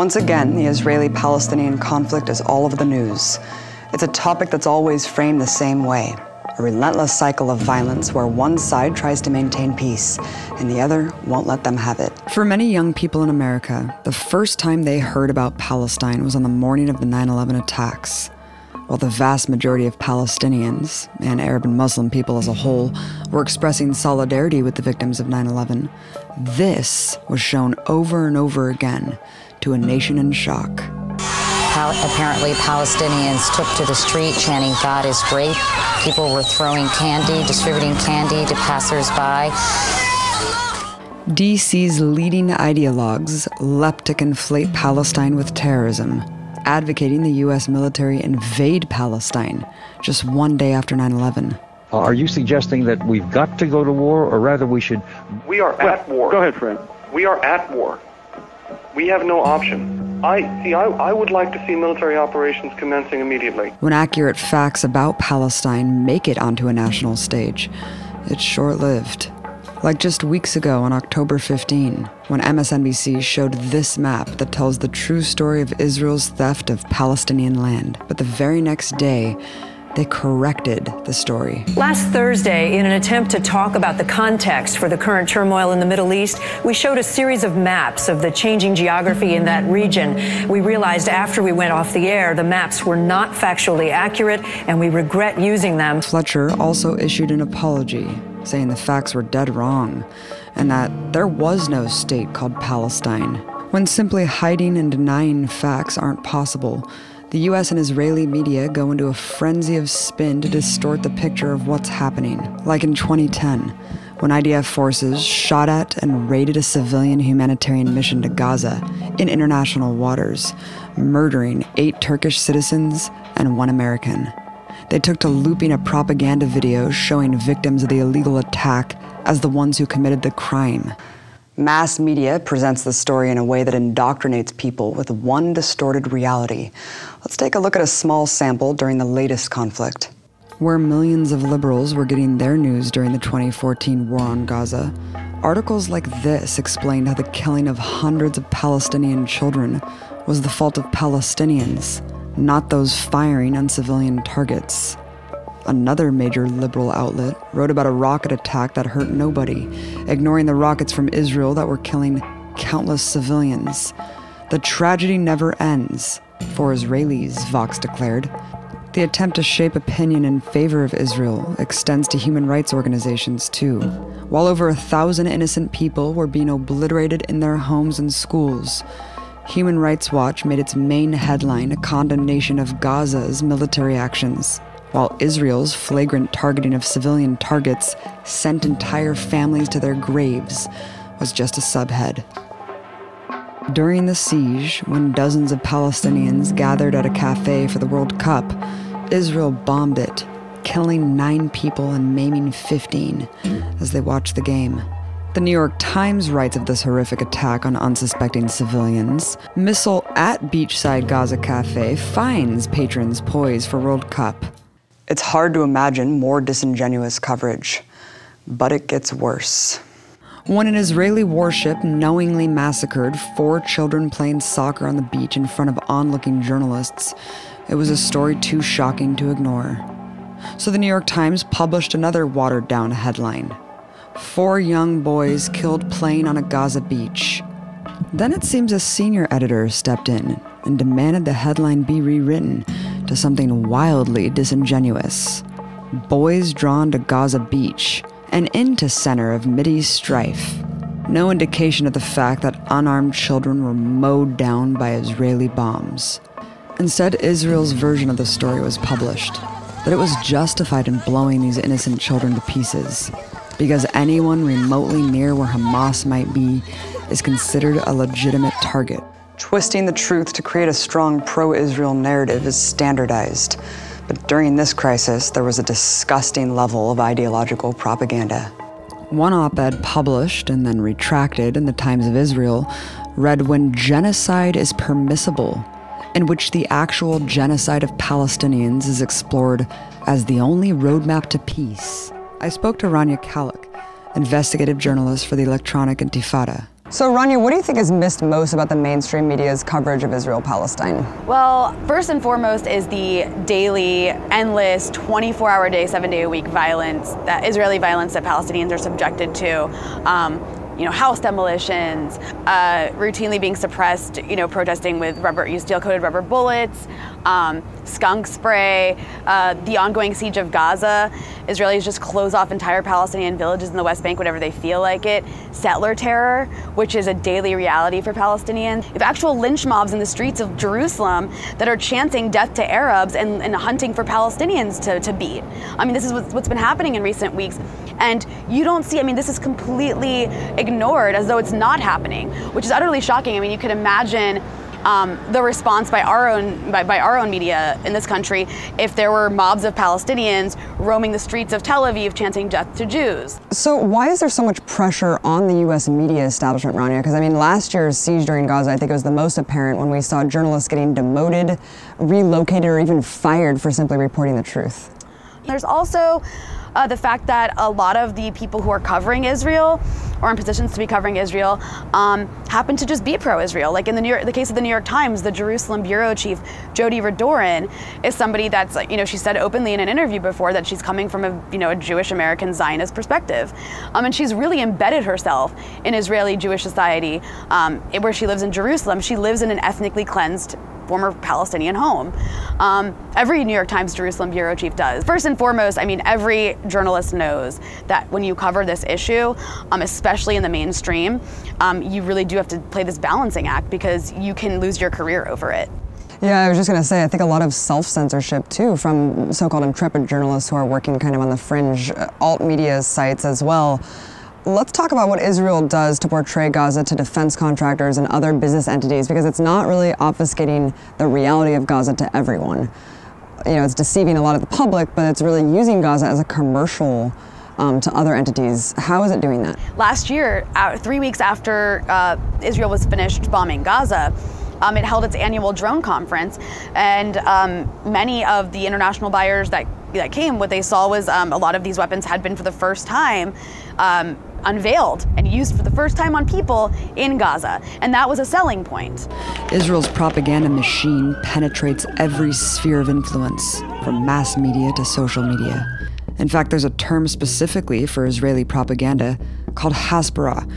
Once again, the Israeli Palestinian conflict is all over the news. It's a topic that's always framed the same way a relentless cycle of violence where one side tries to maintain peace and the other won't let them have it. For many young people in America, the first time they heard about Palestine was on the morning of the 9 11 attacks. While the vast majority of Palestinians, and Arab and Muslim people as a whole, were expressing solidarity with the victims of 9 11, this was shown over and over again to a nation in shock. Apparently, Palestinians took to the street chanting, God is great. People were throwing candy, distributing candy to passersby. DC's leading ideologues leapt to conflate Palestine with terrorism, advocating the U.S. military invade Palestine just one day after 9 11. Uh, are you suggesting that we've got to go to war, or rather we should? We are at war. Go ahead, Fred. We are at war. We have no option. I see. I, I would like to see military operations commencing immediately. When accurate facts about Palestine make it onto a national stage, it's short lived. Like just weeks ago on October 15, when MSNBC showed this map that tells the true story of Israel's theft of Palestinian land. But the very next day, they corrected the story. Last Thursday, in an attempt to talk about the context for the current turmoil in the Middle East, we showed a series of maps of the changing geography in that region. We realized after we went off the air, the maps were not factually accurate, and we regret using them. Fletcher also issued an apology, saying the facts were dead wrong, and that there was no state called Palestine. When simply hiding and denying facts aren't possible, the US and Israeli media go into a frenzy of spin to distort the picture of what's happening, like in 2010, when IDF forces shot at and raided a civilian humanitarian mission to Gaza in international waters, murdering eight Turkish citizens and one American. They took to looping a propaganda video showing victims of the illegal attack as the ones who committed the crime. Mass media presents the story in a way that indoctrinates people with one distorted reality. Let's take a look at a small sample during the latest conflict. Where millions of liberals were getting their news during the 2014 war on Gaza, articles like this explained how the killing of hundreds of Palestinian children was the fault of Palestinians, not those firing on civilian targets. Another major liberal outlet wrote about a rocket attack that hurt nobody, ignoring the rockets from Israel that were killing countless civilians. The tragedy never ends, for Israelis, Vox declared. The attempt to shape opinion in favor of Israel extends to human rights organizations, too. While over a thousand innocent people were being obliterated in their homes and schools, Human Rights Watch made its main headline a condemnation of Gaza's military actions while Israel's flagrant targeting of civilian targets sent entire families to their graves was just a subhead. During the siege, when dozens of Palestinians gathered at a cafe for the World Cup, Israel bombed it, killing nine people and maiming 15 as they watched the game. The New York Times writes of this horrific attack on unsuspecting civilians. Missile at beachside Gaza cafe finds patrons poised for World Cup. It's hard to imagine more disingenuous coverage, but it gets worse. When an Israeli warship knowingly massacred four children playing soccer on the beach in front of onlooking journalists, it was a story too shocking to ignore. So the New York Times published another watered down headline Four young boys killed playing on a Gaza beach. Then it seems a senior editor stepped in and demanded the headline be rewritten to something wildly disingenuous. Boys drawn to Gaza Beach, an into center of Mideast strife. No indication of the fact that unarmed children were mowed down by Israeli bombs. Instead, Israel's version of the story was published that it was justified in blowing these innocent children to pieces because anyone remotely near where Hamas might be is considered a legitimate target. Twisting the truth to create a strong pro Israel narrative is standardized. But during this crisis, there was a disgusting level of ideological propaganda. One op ed published and then retracted in the Times of Israel read When genocide is permissible, in which the actual genocide of Palestinians is explored as the only roadmap to peace. I spoke to Rania Khalek, investigative journalist for the Electronic Intifada. So, Rania, what do you think is missed most about the mainstream media's coverage of Israel Palestine? Well, first and foremost is the daily, endless, 24 hour day, seven day a week violence, that Israeli violence that Palestinians are subjected to. Um, you know, house demolitions, uh, routinely being suppressed, you know, protesting with rubber, steel-coated rubber bullets, um, skunk spray, uh, the ongoing siege of Gaza. Israelis just close off entire Palestinian villages in the West Bank whenever they feel like it. Settler terror, which is a daily reality for Palestinians. If actual lynch mobs in the streets of Jerusalem that are chanting death to Arabs and, and hunting for Palestinians to, to beat. I mean, this is what's been happening in recent weeks. And you don't see, I mean, this is completely ignored as though it's not happening, which is utterly shocking. I mean, you could imagine um, the response by our own by, by, our own media in this country if there were mobs of Palestinians roaming the streets of Tel Aviv chanting death to Jews. So why is there so much pressure on the U.S. media establishment, Rania? Because I mean, last year's siege during Gaza, I think it was the most apparent when we saw journalists getting demoted, relocated, or even fired for simply reporting the truth. There's also uh, the fact that a lot of the people who are covering Israel or in positions to be covering Israel um, happen to just be pro-Israel. Like in the, York, the case of the New York Times, the Jerusalem bureau chief Jodi Rudoren is somebody that's you know she said openly in an interview before that she's coming from a you know a Jewish American Zionist perspective, um, and she's really embedded herself in Israeli Jewish society um, where she lives in Jerusalem. She lives in an ethnically cleansed former Palestinian home. Um, every New York Times Jerusalem bureau chief does. First and foremost, I mean, every journalist knows that when you cover this issue, um, especially in the mainstream, um, you really do have to play this balancing act because you can lose your career over it. Yeah, I was just going to say, I think a lot of self censorship too from so called intrepid journalists who are working kind of on the fringe alt media sites as well. Let's talk about what Israel does to portray Gaza to defense contractors and other business entities because it's not really obfuscating the reality of Gaza to everyone. You know, it's deceiving a lot of the public, but it's really using Gaza as a commercial um, to other entities. How is it doing that? Last year, uh, three weeks after uh, Israel was finished bombing Gaza, um, it held its annual drone conference, and um, many of the international buyers that that came, what they saw was um, a lot of these weapons had been for the first time um, unveiled and used for the first time on people in Gaza. And that was a selling point. Israel's propaganda machine penetrates every sphere of influence, from mass media to social media. In fact, there's a term specifically for Israeli propaganda called Hasbara,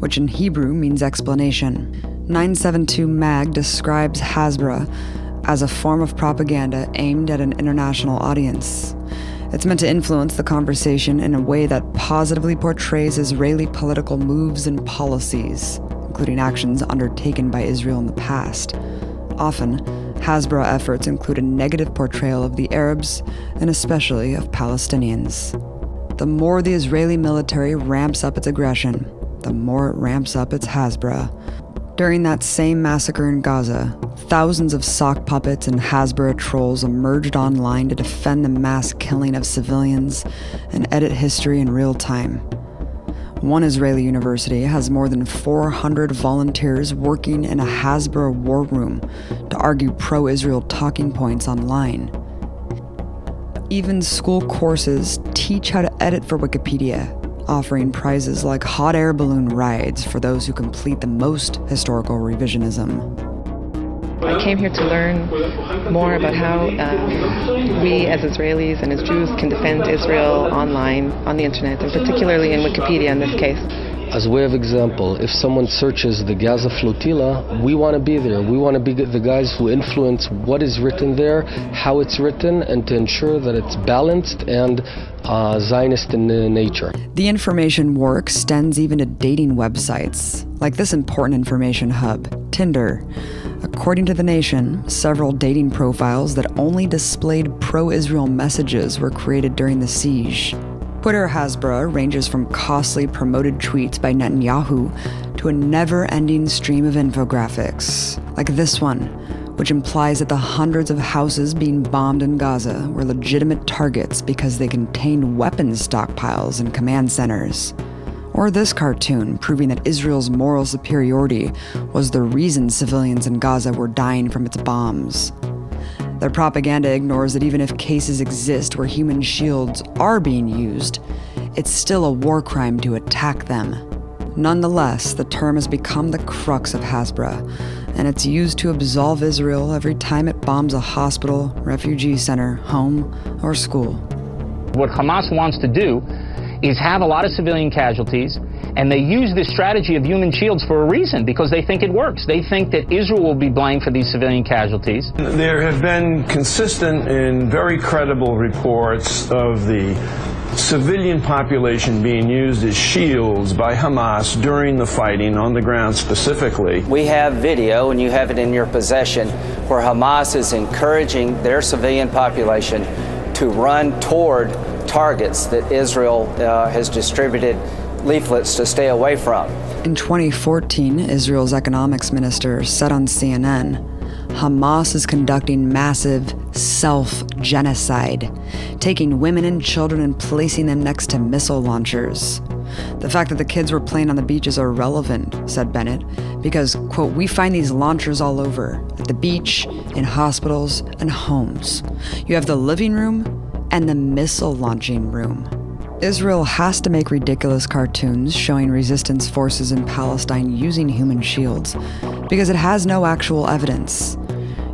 which in Hebrew means explanation. 972 Mag describes Hasbara as a form of propaganda aimed at an international audience. It's meant to influence the conversation in a way that positively portrays Israeli political moves and policies, including actions undertaken by Israel in the past. Often, Hasbara efforts include a negative portrayal of the Arabs and especially of Palestinians. The more the Israeli military ramps up its aggression, the more it ramps up its Hasbara. During that same massacre in Gaza, thousands of sock puppets and Hasbara trolls emerged online to defend the mass killing of civilians and edit history in real time. One Israeli university has more than 400 volunteers working in a Hasbara war room to argue pro Israel talking points online. Even school courses teach how to edit for Wikipedia offering prizes like hot air balloon rides for those who complete the most historical revisionism. I came here to learn more about how uh, we as Israelis and as Jews can defend Israel online, on the internet, and particularly in Wikipedia in this case. As a way of example, if someone searches the Gaza flotilla, we want to be there. We want to be the guys who influence what is written there, how it's written, and to ensure that it's balanced and uh, Zionist in nature. The information war extends even to dating websites, like this important information hub, Tinder. According to The Nation, several dating profiles that only displayed pro Israel messages were created during the siege. Twitter Hasbara ranges from costly promoted tweets by Netanyahu to a never ending stream of infographics, like this one, which implies that the hundreds of houses being bombed in Gaza were legitimate targets because they contained weapons stockpiles and command centers. Or this cartoon proving that Israel's moral superiority was the reason civilians in Gaza were dying from its bombs. Their propaganda ignores that even if cases exist where human shields are being used, it's still a war crime to attack them. Nonetheless, the term has become the crux of Hasbara, and it's used to absolve Israel every time it bombs a hospital, refugee center, home, or school. What Hamas wants to do is have a lot of civilian casualties, and they use this strategy of human shields for a reason, because they think it works. They think that Israel will be blamed for these civilian casualties. There have been consistent and very credible reports of the civilian population being used as shields by Hamas during the fighting on the ground specifically. We have video, and you have it in your possession, where Hamas is encouraging their civilian population to run toward targets that Israel uh, has distributed leaflets to stay away from. In 2014, Israel's economics minister said on CNN Hamas is conducting massive self genocide, taking women and children and placing them next to missile launchers. The fact that the kids were playing on the beach is irrelevant, said Bennett, because, quote, we find these launchers all over at the beach, in hospitals, and homes. You have the living room and the missile launching room. Israel has to make ridiculous cartoons showing resistance forces in Palestine using human shields because it has no actual evidence.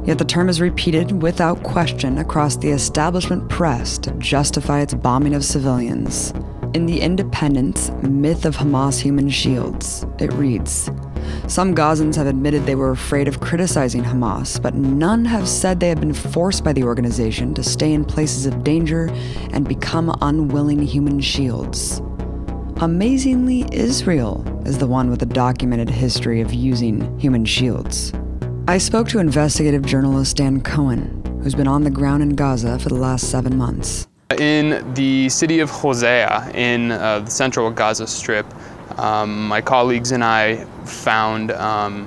Yet the term is repeated without question across the establishment press to justify its bombing of civilians. In The Independent's Myth of Hamas Human Shields, it reads Some Gazans have admitted they were afraid of criticizing Hamas, but none have said they have been forced by the organization to stay in places of danger and become unwilling human shields. Amazingly, Israel is the one with a documented history of using human shields. I spoke to investigative journalist Dan Cohen, who's been on the ground in Gaza for the last seven months. In the city of Hosea, in uh, the central Gaza Strip, um, my colleagues and I found um,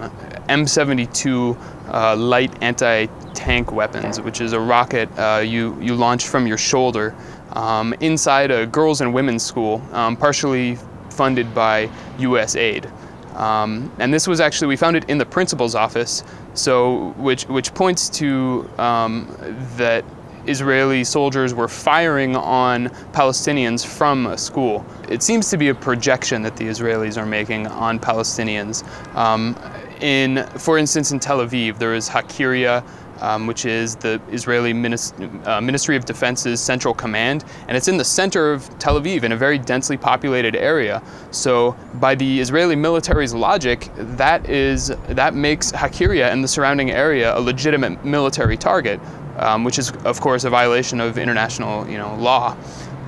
M72 uh, light anti-tank weapons, which is a rocket uh, you, you launch from your shoulder um, inside a girls and women's school, um, partially funded by U.S. aid. Um, and this was actually, we found it in the principal's office, so which, which points to um, that Israeli soldiers were firing on Palestinians from a school. It seems to be a projection that the Israelis are making on Palestinians. Um, in, for instance, in Tel Aviv, there is Hakiria, um, which is the Israeli uh, Ministry of Defense's central command, and it's in the center of Tel Aviv in a very densely populated area. So, by the Israeli military's logic, that is that makes Hakiria and the surrounding area a legitimate military target, um, which is, of course, a violation of international, you know, law.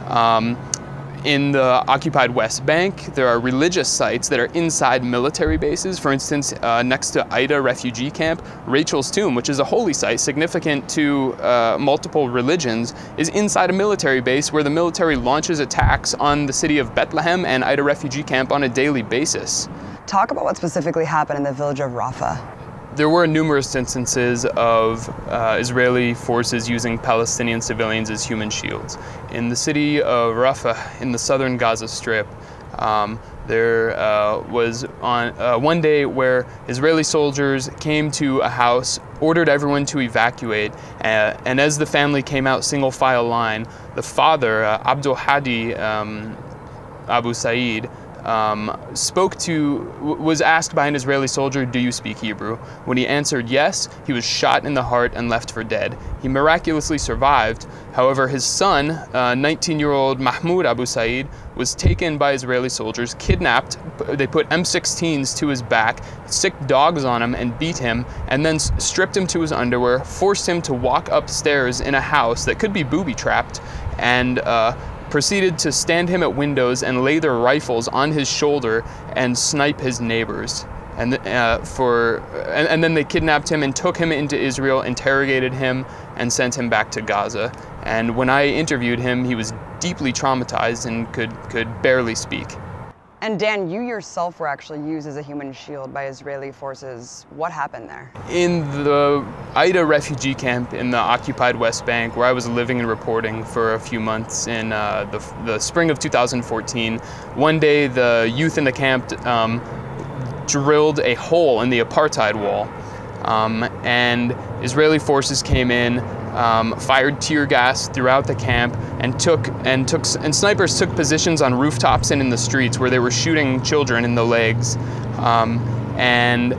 Um, in the occupied West Bank, there are religious sites that are inside military bases. For instance, uh, next to Aida refugee camp, Rachel's tomb, which is a holy site significant to uh, multiple religions, is inside a military base where the military launches attacks on the city of Bethlehem and Aida refugee camp on a daily basis. Talk about what specifically happened in the village of Rafah. There were numerous instances of uh, Israeli forces using Palestinian civilians as human shields. In the city of Rafah, in the southern Gaza Strip, um, there uh, was on uh, one day where Israeli soldiers came to a house, ordered everyone to evacuate, uh, and as the family came out single file line, the father, uh, Abdul Hadi um, Abu Said, um, spoke to, was asked by an Israeli soldier, Do you speak Hebrew? When he answered yes, he was shot in the heart and left for dead. He miraculously survived. However, his son, 19 uh, year old Mahmoud Abu Said, was taken by Israeli soldiers, kidnapped. They put M16s to his back, sick dogs on him, and beat him, and then stripped him to his underwear, forced him to walk upstairs in a house that could be booby trapped, and uh, proceeded to stand him at windows and lay their rifles on his shoulder and snipe his neighbors. And, uh, for, and, and, then they kidnapped him and took him into Israel, interrogated him, and sent him back to Gaza. And when I interviewed him, he was deeply traumatized and could, could barely speak. And Dan, you yourself were actually used as a human shield by Israeli forces. What happened there? In the Aida refugee camp in the occupied West Bank, where I was living and reporting for a few months in uh, the, the, spring of 2014, one day the youth in the camp um, drilled a hole in the apartheid wall. Um, and Israeli forces came in, um, fired tear gas throughout the camp and took and took and snipers took positions on rooftops and in the streets where they were shooting children in the legs. Um, and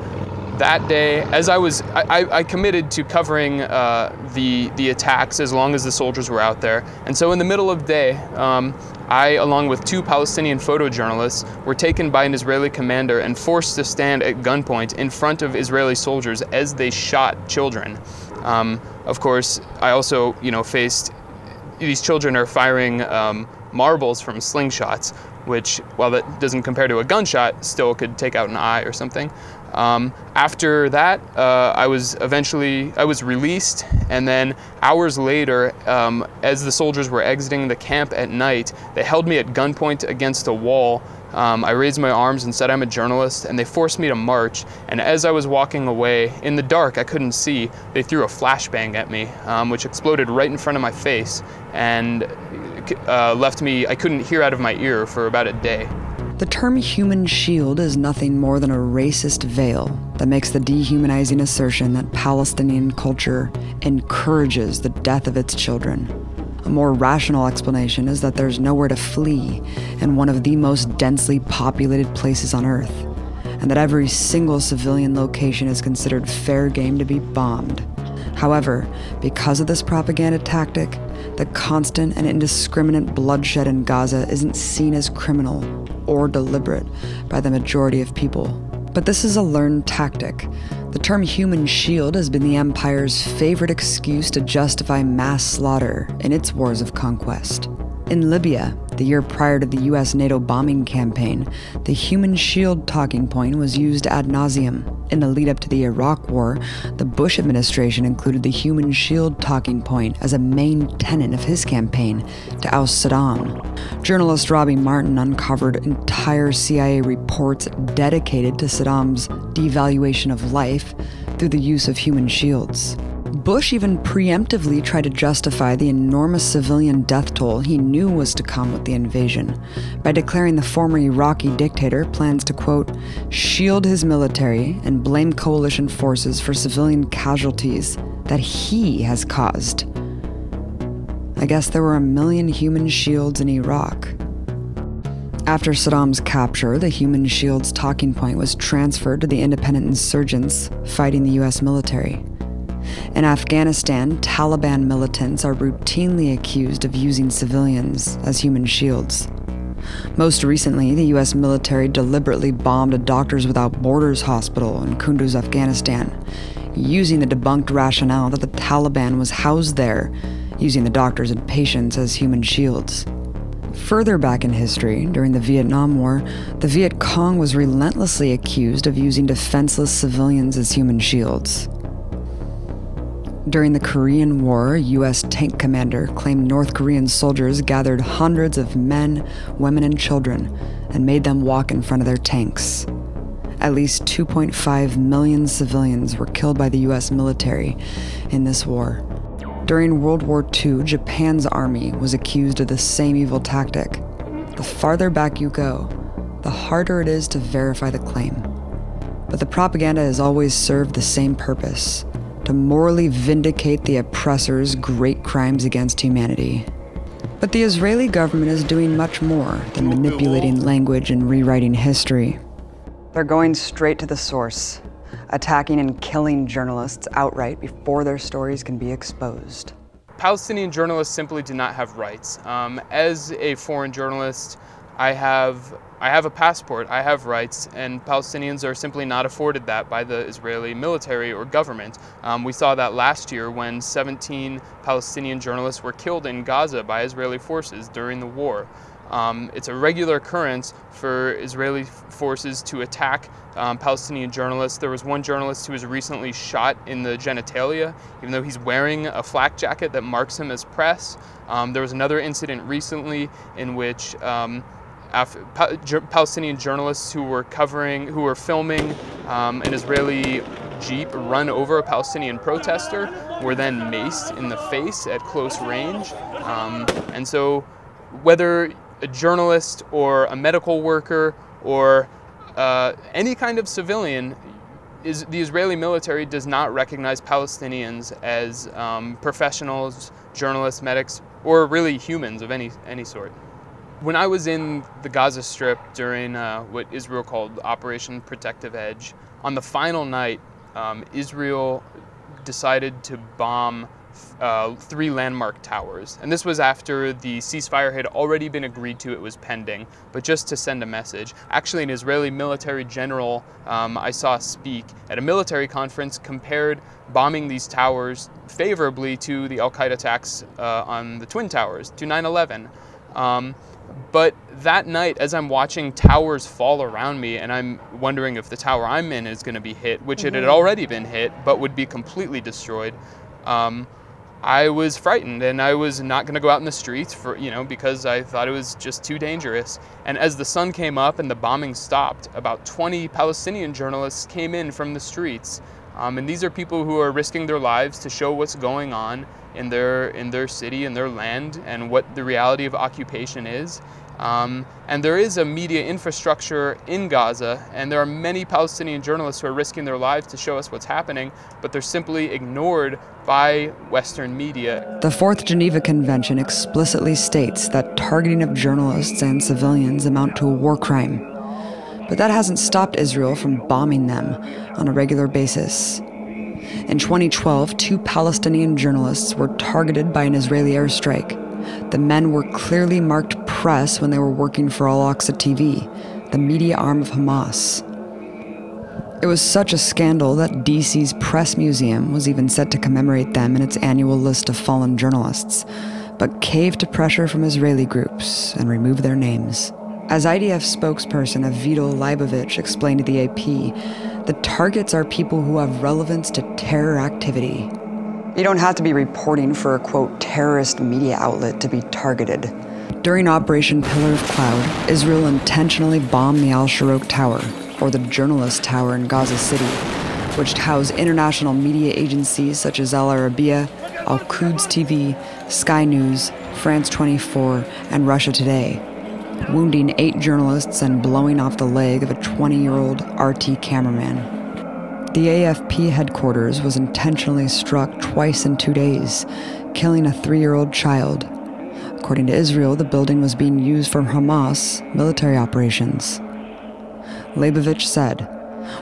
that day, as I was, I, I committed to covering uh, the the attacks as long as the soldiers were out there. And so, in the middle of the day, um, I, along with two Palestinian photojournalists, were taken by an Israeli commander and forced to stand at gunpoint in front of Israeli soldiers as they shot children. Um, of course, I also, you know, faced these children are firing um, marbles from slingshots, which, while that doesn't compare to a gunshot, still could take out an eye or something. Um, after that, uh, I was eventually I was released, and then hours later, um, as the soldiers were exiting the camp at night, they held me at gunpoint against a wall. Um, I raised my arms and said I'm a journalist, and they forced me to march. And as I was walking away, in the dark, I couldn't see. They threw a flashbang at me, um, which exploded right in front of my face and uh, left me. I couldn't hear out of my ear for about a day. The term human shield is nothing more than a racist veil that makes the dehumanizing assertion that Palestinian culture encourages the death of its children. A more rational explanation is that there's nowhere to flee in one of the most densely populated places on Earth, and that every single civilian location is considered fair game to be bombed. However, because of this propaganda tactic, the constant and indiscriminate bloodshed in Gaza isn't seen as criminal or deliberate by the majority of people. But this is a learned tactic. The term human shield has been the Empire's favorite excuse to justify mass slaughter in its wars of conquest. In Libya, the year prior to the US NATO bombing campaign, the human shield talking point was used ad nauseum. In the lead up to the Iraq War, the Bush administration included the human shield talking point as a main tenet of his campaign to oust Saddam. Journalist Robbie Martin uncovered entire CIA reports dedicated to Saddam's devaluation of life through the use of human shields. Bush even preemptively tried to justify the enormous civilian death toll he knew was to come with the invasion by declaring the former Iraqi dictator plans to, quote, shield his military and blame coalition forces for civilian casualties that he has caused. I guess there were a million human shields in Iraq. After Saddam's capture, the Human Shields talking point was transferred to the independent insurgents fighting the US military. In Afghanistan, Taliban militants are routinely accused of using civilians as human shields. Most recently, the US military deliberately bombed a Doctors Without Borders hospital in Kunduz, Afghanistan, using the debunked rationale that the Taliban was housed there, using the doctors and patients as human shields. Further back in history, during the Vietnam War, the Viet Cong was relentlessly accused of using defenseless civilians as human shields. During the Korean War, U.S. tank commander claimed North Korean soldiers gathered hundreds of men, women, and children and made them walk in front of their tanks. At least 2.5 million civilians were killed by the U.S. military in this war. During World War II, Japan's army was accused of the same evil tactic. The farther back you go, the harder it is to verify the claim. But the propaganda has always served the same purpose to morally vindicate the oppressor's great crimes against humanity. But the Israeli government is doing much more than manipulating language and rewriting history. They're going straight to the source, attacking and killing journalists outright before their stories can be exposed. Palestinian journalists simply do not have rights. Um, as a foreign journalist, I have I have a passport, I have rights, and Palestinians are simply not afforded that by the Israeli military or government. Um, we saw that last year when 17 Palestinian journalists were killed in Gaza by Israeli forces during the war. Um, it's a regular occurrence for Israeli forces to attack um, Palestinian journalists. There was one journalist who was recently shot in the genitalia, even though he's wearing a flak jacket that marks him as press. Um, there was another incident recently in which Palestinian journalists who were covering, who were filming um, an Israeli jeep run over a Palestinian protester were then maced in the face at close range. Um, and so, whether a journalist or a medical worker or uh, any kind of civilian, is, the Israeli military does not recognize Palestinians as um, professionals, journalists, medics, or really humans of any, any sort. When I was in the Gaza Strip during uh, what Israel called Operation Protective Edge, on the final night, um, Israel decided to bomb uh, three landmark towers. And this was after the ceasefire had already been agreed to, it was pending, but just to send a message. Actually, an Israeli military general um, I saw speak at a military conference compared bombing these towers favorably to the Al Qaeda attacks uh, on the Twin Towers, to 9 11. Um, but that night, as I'm watching towers fall around me, and I'm wondering if the tower I'm in is going to be hit, which mm-hmm. it had mm-hmm. already been hit, but would be completely destroyed. Um, I was frightened and I was not going to go out in the streets for, you know, because I thought it was just too dangerous. And as the sun came up and the bombing stopped, about 20 Palestinian journalists came in from the streets. Um, and these are people who are risking their lives to show what's going on in their, in their city, and their land, and what the reality of occupation is. Um, and there is a media infrastructure in Gaza, and there are many Palestinian journalists who are risking their lives to show us what's happening, but they're simply ignored by Western media. The Fourth Geneva Convention explicitly states that targeting of journalists and civilians amount to a war crime. But that hasn't stopped Israel from bombing them on a regular basis. In 2012, two Palestinian journalists were targeted by an Israeli airstrike. The men were clearly marked press when they were working for Al Aqsa TV, the media arm of Hamas. It was such a scandal that DC's Press Museum was even set to commemorate them in its annual list of fallen journalists, but caved to pressure from Israeli groups and removed their names. As IDF spokesperson Avital Leibovich explained to the AP, the targets are people who have relevance to terror activity, you don't have to be reporting for a quote terrorist media outlet to be targeted. During Operation Pillar of Cloud, Israel intentionally bombed the Al Shorouk Tower, or the Journalist Tower in Gaza City, which housed international media agencies such as Al Arabiya, Al Quds TV, Sky News, France 24, and Russia Today, wounding eight journalists and blowing off the leg of a 20 year old RT cameraman. The AFP headquarters was intentionally struck twice in two days, killing a three year old child. According to Israel, the building was being used for Hamas military operations. Leibovich said,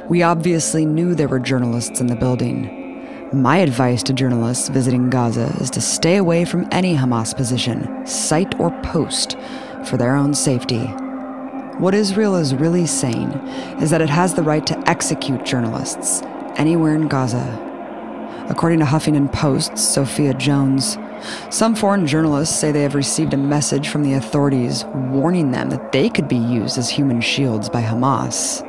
We obviously knew there were journalists in the building. My advice to journalists visiting Gaza is to stay away from any Hamas position, site or post, for their own safety. What Israel is really saying is that it has the right to execute journalists anywhere in Gaza. According to Huffington Post's Sophia Jones, some foreign journalists say they have received a message from the authorities warning them that they could be used as human shields by Hamas.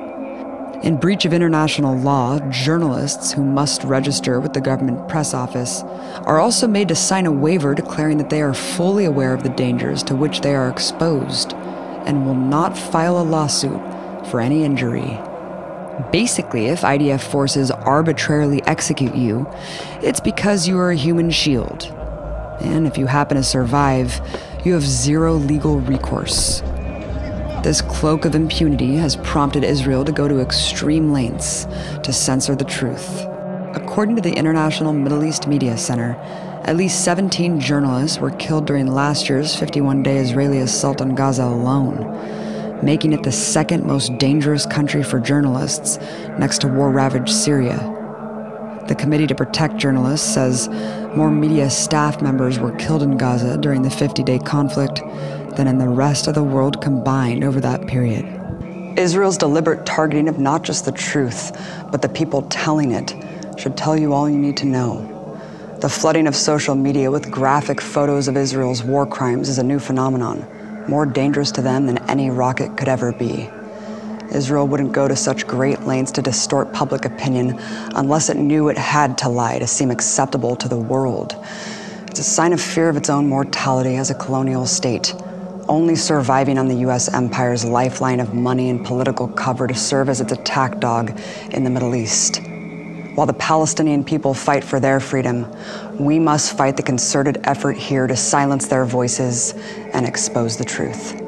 In breach of international law, journalists who must register with the government press office are also made to sign a waiver declaring that they are fully aware of the dangers to which they are exposed and will not file a lawsuit for any injury. Basically, if IDF forces arbitrarily execute you, it's because you are a human shield. And if you happen to survive, you have zero legal recourse. This cloak of impunity has prompted Israel to go to extreme lengths to censor the truth. According to the International Middle East Media Center, at least 17 journalists were killed during last year's 51 day Israeli assault on Gaza alone, making it the second most dangerous country for journalists next to war ravaged Syria. The Committee to Protect Journalists says more media staff members were killed in Gaza during the 50 day conflict than in the rest of the world combined over that period. Israel's deliberate targeting of not just the truth, but the people telling it should tell you all you need to know. The flooding of social media with graphic photos of Israel's war crimes is a new phenomenon, more dangerous to them than any rocket could ever be. Israel wouldn't go to such great lengths to distort public opinion unless it knew it had to lie to seem acceptable to the world. It's a sign of fear of its own mortality as a colonial state, only surviving on the US empire's lifeline of money and political cover to serve as its attack dog in the Middle East. While the Palestinian people fight for their freedom, we must fight the concerted effort here to silence their voices and expose the truth.